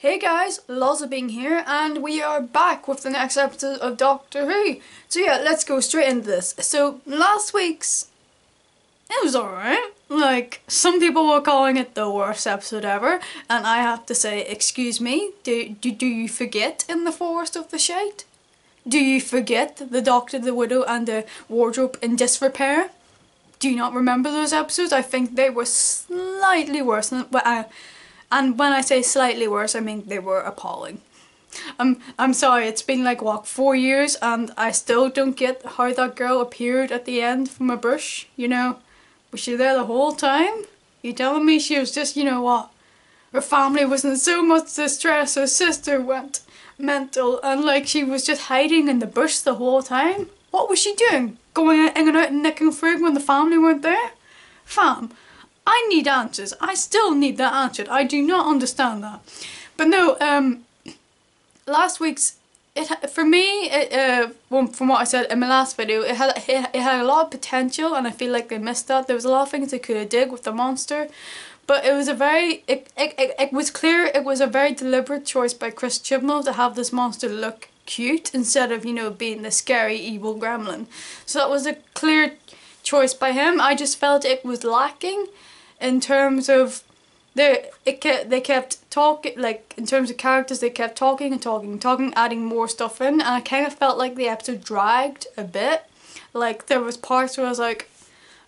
Hey guys, Lozza Bean here, and we are back with the next episode of Doctor Who. So yeah, let's go straight into this. So last week's, it was alright. Like, some people were calling it the worst episode ever, and I have to say, excuse me, do, do, do you forget in the Forest of the Shade? Do you forget the Doctor, the Widow, and the Wardrobe in Disrepair? Do you not remember those episodes? I think they were slightly worse than, but I, and when I say slightly worse, I mean they were appalling. I'm I'm sorry, it's been like what four years and I still don't get how that girl appeared at the end from a bush, you know. Was she there the whole time? You telling me she was just, you know what? Her family was in so much distress, her sister went mental and like she was just hiding in the bush the whole time? What was she doing? Going in and out and nicking fruit when the family weren't there? Fam, I need answers. I still need that answered. I do not understand that. But no, um, last week's it for me, it, uh, from what I said in my last video, it had it, it had a lot of potential, and I feel like they missed that. There was a lot of things they could have did with the monster, but it was a very it, it, it, it was clear it was a very deliberate choice by Chris Chibnall to have this monster look cute instead of you know being the scary evil gremlin. So that was a clear choice by him. I just felt it was lacking in terms of they it kept they kept talking like in terms of characters they kept talking and talking and talking adding more stuff in and I kind of felt like the episode dragged a bit. Like there was parts where I was like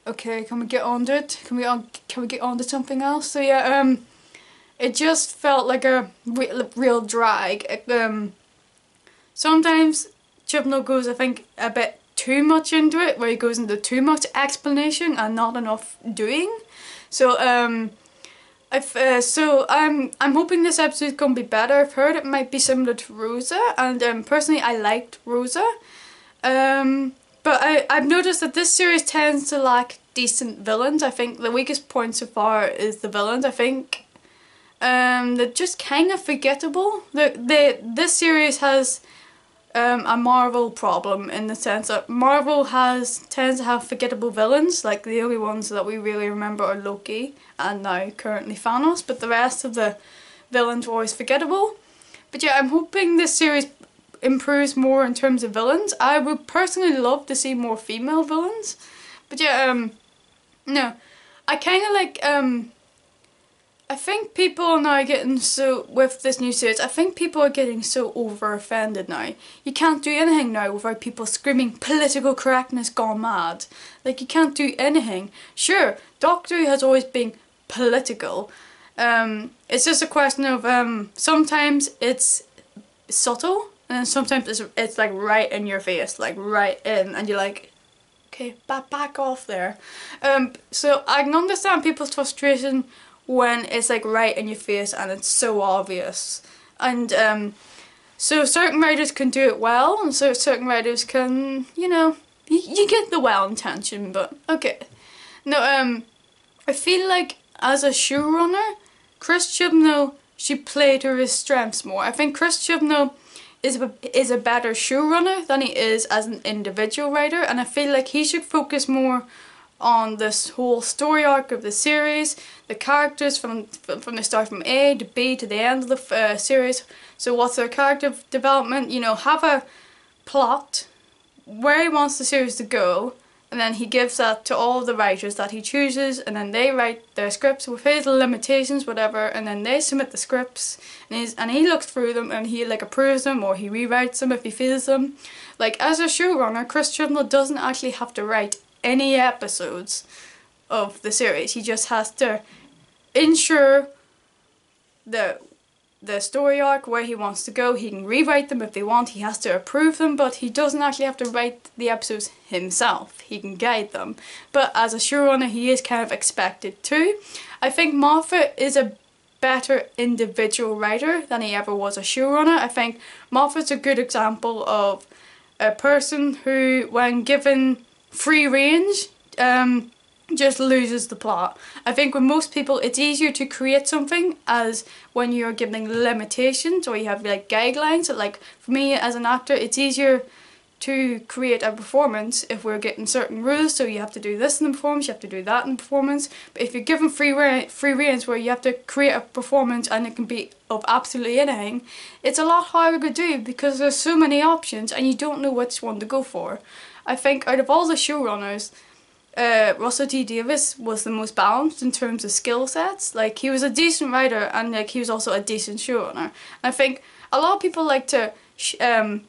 okay can we get on to it? Can we on can we get on to something else? So yeah um it just felt like a real, real drag. It, um sometimes Chibnall goes I think a bit too much into it where he goes into too much explanation and not enough doing so um, I've uh, so I'm I'm hoping this episode is gonna be better. I've heard it might be similar to Rosa, and um, personally I liked Rosa. Um, but I I've noticed that this series tends to lack decent villains. I think the weakest point so far is the villains. I think um, they're just kind of forgettable. The the this series has um, a Marvel problem in the sense that Marvel has tends to have forgettable villains, like the only ones that we really remember are Loki and now currently Thanos, but the rest of the villains are always forgettable. But yeah, I'm hoping this series improves more in terms of villains. I would personally love to see more female villains. But yeah, um, no, I kind of like, um, I think people are now getting so, with this new series, I think people are getting so over offended now. You can't do anything now without people screaming political correctness gone mad. Like you can't do anything. Sure, Doctor Who has always been political. Um, it's just a question of, um, sometimes it's subtle and sometimes it's, it's like right in your face, like right in and you're like, okay, back, back off there. Um, so I can understand people's frustration when it's like right in your face and it's so obvious. And um, so certain writers can do it well and so certain writers can, you know, you, you get the well intention, but okay. No, um, I feel like as a showrunner, Chris Chibnall should play to his strengths more. I think Chris Chibnall is a, is a better showrunner than he is as an individual writer and I feel like he should focus more on this whole story arc of the series, the characters from from the start from A to B to the end of the uh, series. So what's their character development? You know, have a plot where he wants the series to go, and then he gives that to all the writers that he chooses, and then they write their scripts with his limitations, whatever, and then they submit the scripts, and and he looks through them and he like approves them or he rewrites them if he feels them. Like as a showrunner, Chris Chibnall doesn't actually have to write any episodes of the series. He just has to ensure the the story arc where he wants to go. He can rewrite them if they want. He has to approve them, but he doesn't actually have to write the episodes himself. He can guide them. But as a showrunner, he is kind of expected to. I think Moffat is a better individual writer than he ever was a showrunner. I think Moffat's a good example of a person who, when given free range um, just loses the plot. I think with most people it's easier to create something as when you're giving limitations or you have like guidelines. Like for me as an actor it's easier to create a performance if we're getting certain rules. So you have to do this in the performance, you have to do that in the performance. But if you're given free rein, free reins where you have to create a performance and it can be of absolutely anything, it's a lot harder to do because there's so many options and you don't know which one to go for. I think out of all the showrunners, uh, Russell T Davies was the most balanced in terms of skill sets. Like he was a decent writer and like he was also a decent showrunner. And I think a lot of people like to um,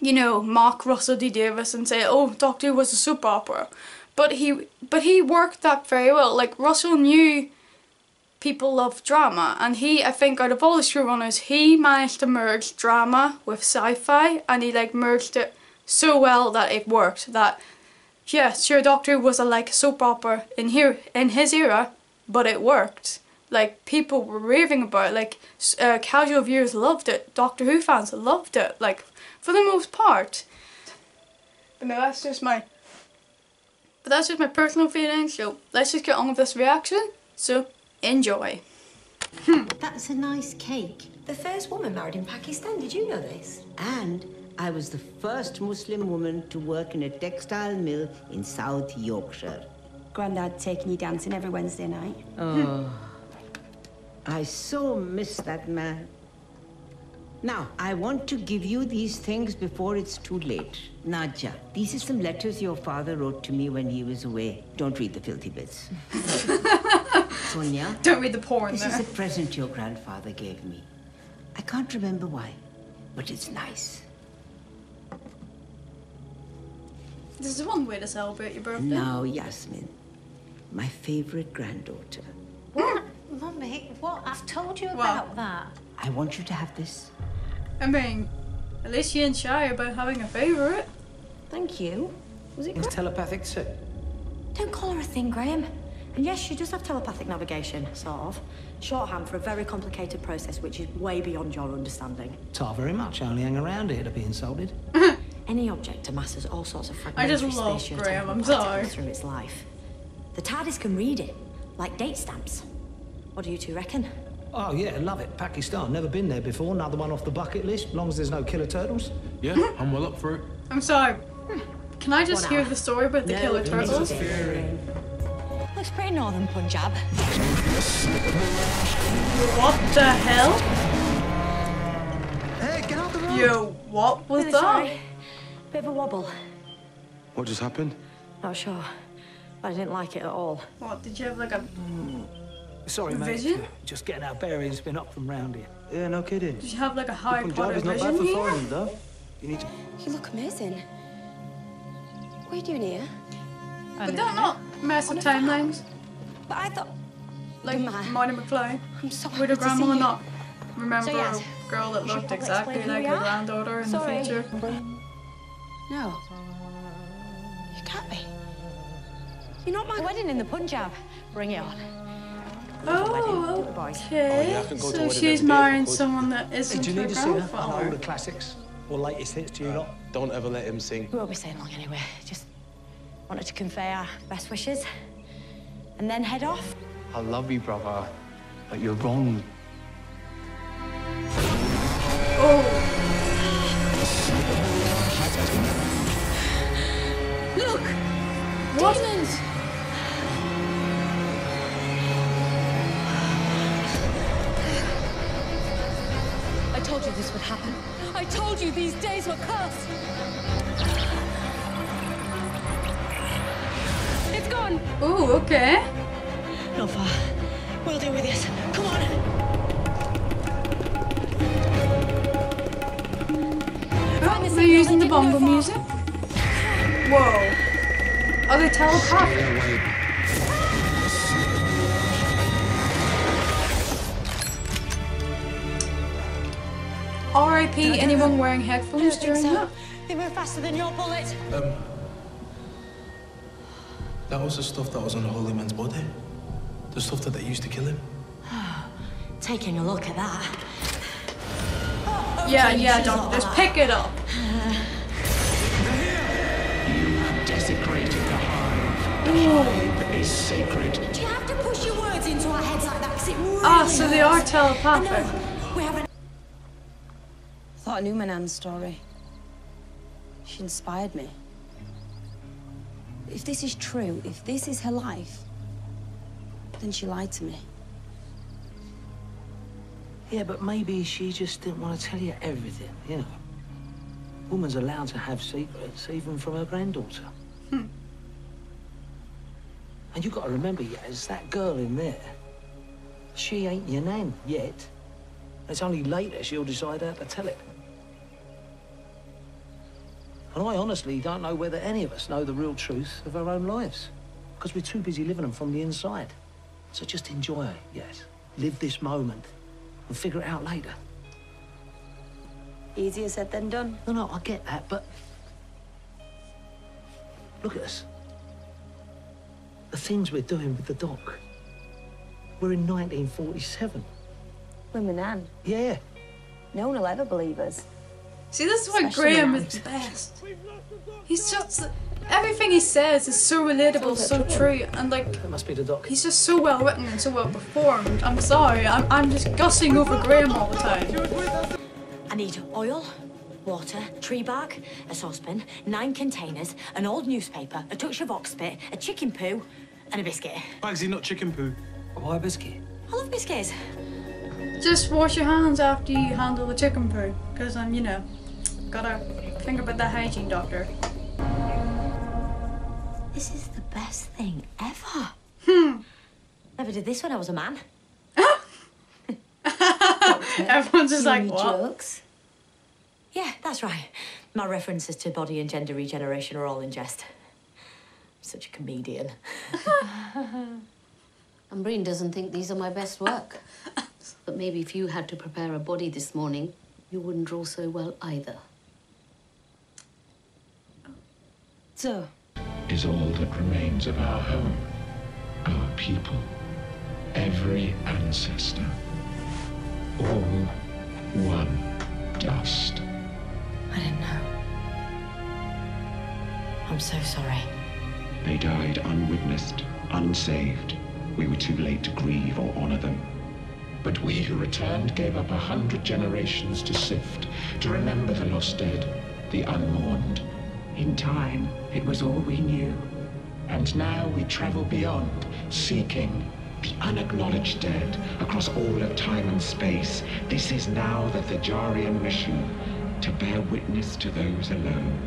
you know, mock Russell T Davies and say, "Oh, Doctor Who was a soap opera," but he but he worked that very well. Like Russell knew people love drama, and he, I think, out of all the showrunners, he managed to merge drama with sci-fi, and he like merged it so well that it worked. That yeah, sure, Doctor Who was a like soap opera in here in his era, but it worked. Like people were raving about it. Like uh, casual viewers loved it. Doctor Who fans loved it. Like for the most part. But no, that's just my. But that's just my personal feelings. So let's just get on with this reaction. So enjoy. Hmm. That's a nice cake. The first woman married in Pakistan. Did you know this? And I was the first Muslim woman to work in a textile mill in South Yorkshire. Grandad taking you dancing every Wednesday night. Oh. I so miss that man. Now, I want to give you these things before it's too late. Najia, these are some letters your father wrote to me when he was away. Don't read the filthy bits. Sonia. Don't read the porn This there. is a present your grandfather gave me. I can't remember why, but it's nice. This is one way to celebrate your birthday. Now, Yasmin, my favorite granddaughter. What? Mummy, what? I've told you about that. I want you to have this. I mean, at least she ain't shy about having a favourite. Thank you. Was it It's Gra- telepathic too. Don't call her a thing, Graham. And yes, she does have telepathic navigation, sort of. Shorthand for a very complicated process which is way beyond your understanding. Tar very much. I only hang around here to be insulted. Any object amasses all sorts of I just fragmentary love spatial Graham, I'm sorry. through its life. The TARDIS can read it, like date stamps. What do you two reckon? Oh yeah, love it. Pakistan. Never been there before. Another one off the bucket list. Long as there's no killer turtles. Yeah, I'm well up for it. I'm sorry. Can I just What hear now? the story about the No, killer turtles? Looks pretty northern Punjab. What the hell? Hey, get out the road. Yo, what was Really that? sorry. Bit of a wobble. What just happened? Not sure. But I didn't like it at all. What, did you have like a... Sorry, mate. Vision? Just getting our bearings. Been up from round here. Yeah, no kidding. Did you have like a Harry Punjab Potter is not bad for here? foreigners, though. You need to. You look amazing. What are you doing here? But don't not mess up timelines. But I thought Like Ma. Marty McFly. I'm so Would her happy to see grandma you. not remember So, yes, a girl that looked exactly like her granddaughter in Sorry. the future? No. You can't be. You're not my wedding in the Punjab. Bring it on. Oh, boys. okay. Oh, yeah, I can go to so she's every day if I marrying someone that Hey, isn't do you need to sing all the classics or latest hits? Do you not? Don't ever let him sing. We won't be staying long anyway. Just wanted to convey our best wishes. And then head off. I love you, brother, but you're wrong. Oh, Look! What? Demons! I told you this would happen. I told you these days were cursed. It's gone. oh, okay. Not far. We'll deal with this. They're using the bongo music. Whoa. Are they telepathic? R.I.P. anyone wearing headphones during that? They move faster than your bullet. Um, that was the stuff that was on the holy man's body. The stuff that they used to kill him. Taking a look at that. Yeah, yeah, doctor, just pick it up. Desecrated the hive. The hive is sacred. Do you have to push your words into our heads like that? 'Cause it really Ah, so they are hurts. telepathic. I know. We haven't. Thought I knew Manan's story. She inspired me. If this is true, if this is her life, then she lied to me. Yeah, but maybe she just didn't want to tell you everything, you know. Woman's allowed to have secrets, even from her granddaughter. Hmm. And you've got to remember, Yaz, that girl in there, she ain't your nan yet. It's only later she'll decide how to tell it. And I honestly don't know whether any of us know the real truth of our own lives. Because we're too busy living them from the inside. So just enjoy it, yes. Live this moment and figure it out later. Easier said than done. No, no, I get that, but look at us. The things we're doing with the doc. We're in 1947. Women and Yeah. no one will ever believe us. See, this is why Especially Graham is the best. He's just everything he says is so relatable, so true, and like That must be the doc. he's just so well written and so well performed. I'm sorry, I'm I'm just gushing over Graham all the time. I need oil, water, tree bark, a saucepan, nine containers, an old newspaper, a touch of ox spit, a chicken poo, and a biscuit. Bagsy, not chicken poo. Why biscuit? I love biscuits. Just wash your hands after you handle the chicken poo, because I'm, you know, gotta think about the hygiene doctor. This is the best thing ever. Hmm. Never did this when I was a man. Everyone's just like, what? jokes? Yeah, that's right. My references to body and gender regeneration are all in jest. I'm Such a comedian. Umbreen doesn't think these are my best work. but maybe if you had to prepare a body this morning, you wouldn't draw so well either. So, is all that remains of our home, our people, every ancestor. All one dust. I didn't know. I'm so sorry. They died unwitnessed, unsaved. We were too late to grieve or honor them. But we who returned gave up a hundred generations to sift, to remember the lost dead, the unmourned. In time, it was all we knew. And now we travel beyond, seeking The unacknowledged dead across all of time and space. This is now the Thijarian mission to bear witness to those alone,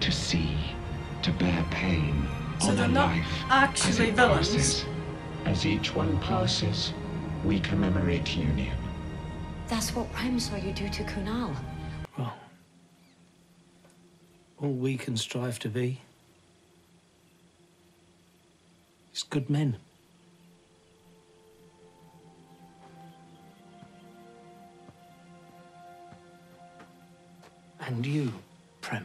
to see, to bear pain, So honor they're not life as actually it villains. passes. As each one passes, we commemorate union. That's what Prem saw you do to Kunal. Well, all we can strive to be is good men. And you, Prem,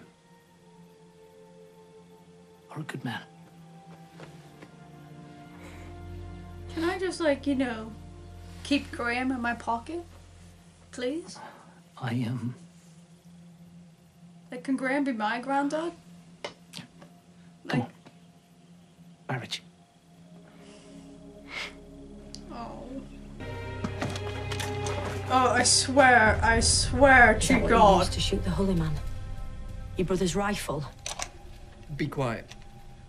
are a good man. Can I just like, you know, keep Graham in my pocket? Please? I am. Like, can Graham be my granddad? Swear, I swear Is to that what God. used to shoot the holy man? Your brother's rifle? Be quiet.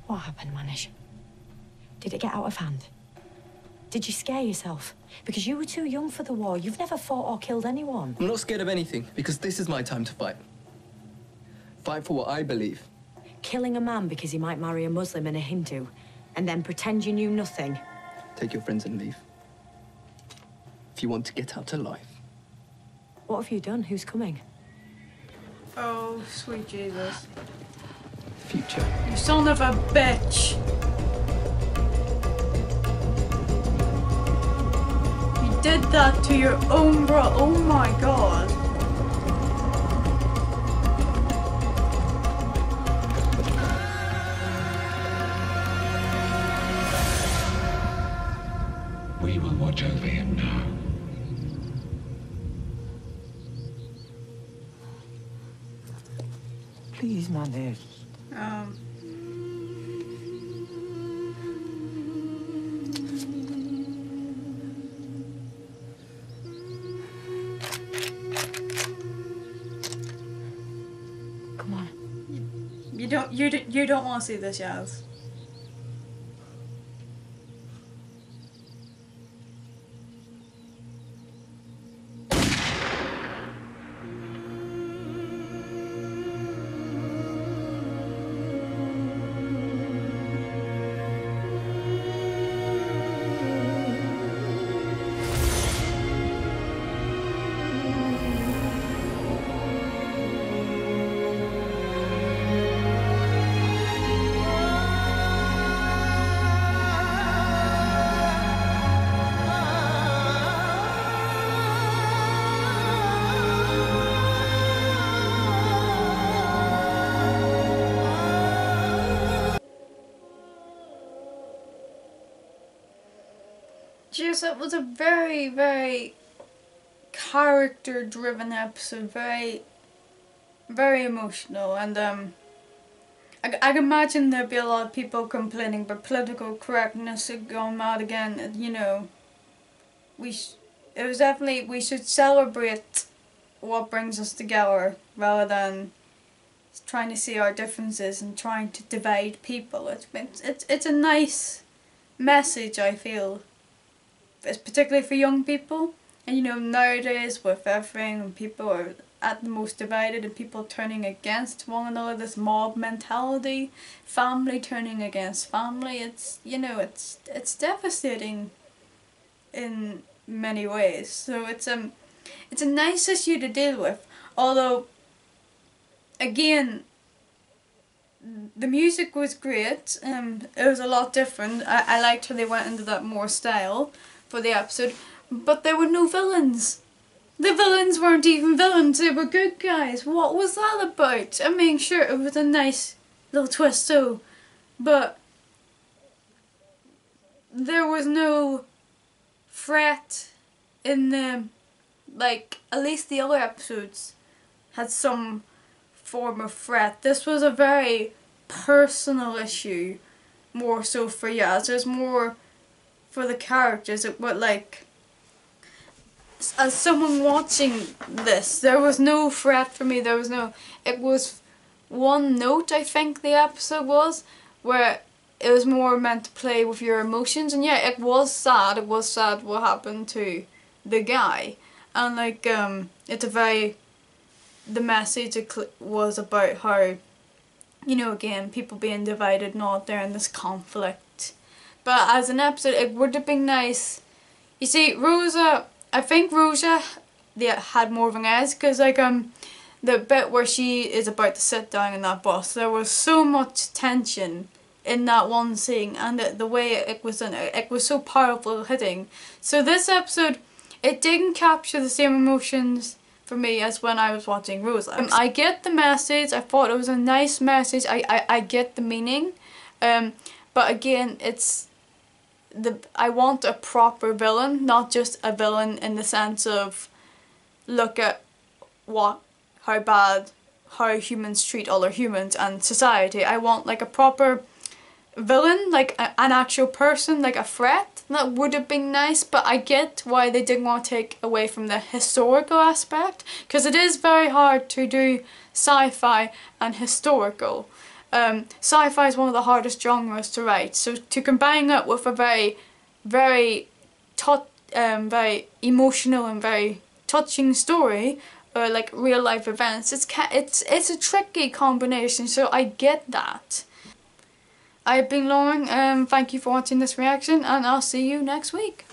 What happened, Manish? Did it get out of hand? Did you scare yourself? Because you were too young for the war. You've never fought or killed anyone. I'm not scared of anything because this is my time to fight. Fight for what I believe. Killing a man because he might marry a Muslim and a Hindu, and then pretend you knew nothing. Take your friends and leave. If you want to get out alive. What have you done? Who's coming? Oh, sweet Jesus. Future. You son of a bitch. You did that to your own bro. Oh my God. Please, Manish. Um. Come on. You don't you don't, you don't want to see this, Yaz. It was a very, very character driven episode, very very emotional and um I, I imagine there'd be a lot of people complaining but political correctness had gone mad again you know we it was definitely we should celebrate what brings us together rather than trying to see our differences and trying to divide people. It's it's it's, a nice message I feel particularly for young people. And you know nowadays with everything and people are at the most divided and people turning against one another this mob mentality family turning against family it's you know it's it's devastating in many ways. So it's um it's a nice issue to deal with. Although again the music was great um it was a lot different. I, I liked how they went into that more style for the episode but there were no villains the villains weren't even villains, they were good guys. What was that about? I mean, sure, it was a nice little twist too, but there was no threat in the, like, at least the other episodes had some form of threat. This was a very personal issue, more so for Yaz. There's more for the characters, it was like, as someone watching this, there was no threat for me. There was no. It was one note, I think the episode was, where it was more meant to play with your emotions. And yeah, it was sad. It was sad what happened to the guy. And like, um, it's a very. The message was about how, you know, again, people being divided, not there in this conflict. But as an episode, it would have been nice. You see, Rosa I think Rosa had more of an edge because like um the bit where she is about to sit down in that bus there was so much tension in that one scene and the, the way it was done it was so powerful hitting so this episode it didn't capture the same emotions for me as when I was watching Rosa. Um, I get the message, I thought it was a nice message, I, I, I get the meaning, um, but again it's the I want a proper villain, not just a villain in the sense of look at what how bad how humans treat other humans and society. I want like a proper villain, like a, an actual person, like a threat. That would have been nice, but I get why they didn't want to take away from the historical aspect because it is very hard to do sci-fi and historical um, sci-fi is one of the hardest genres to write. So to combine that with a very, very, um, very emotional and very touching story, or like real life events, it's it's it's a tricky combination. So I get that. I've been Lauren. Um, thank you for watching this reaction, and I'll see you next week.